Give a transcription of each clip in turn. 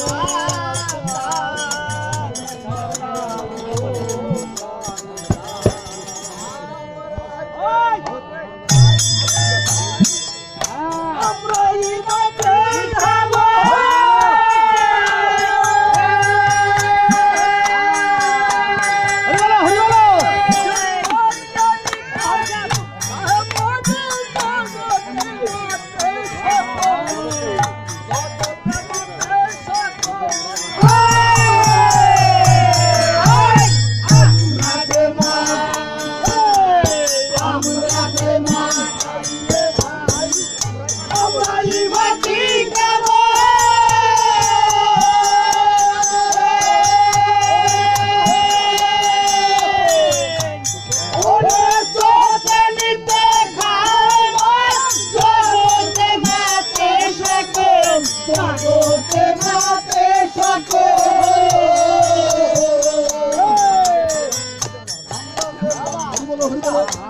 Música 혼자.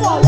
我。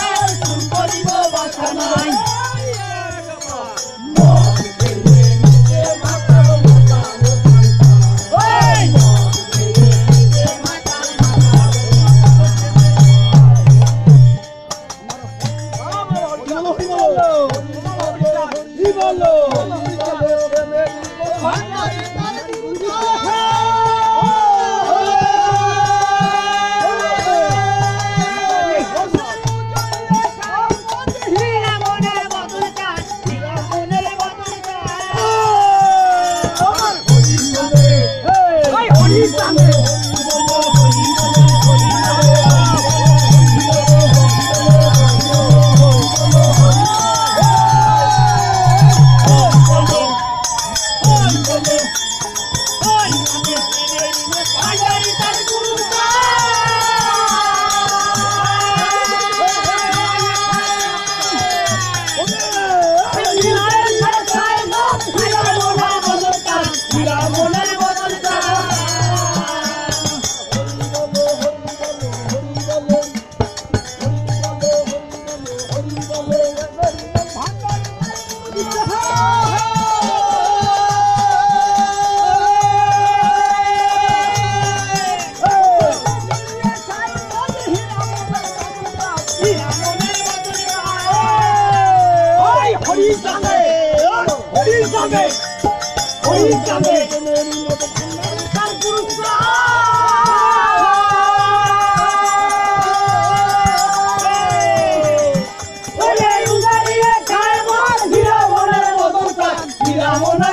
Vamos na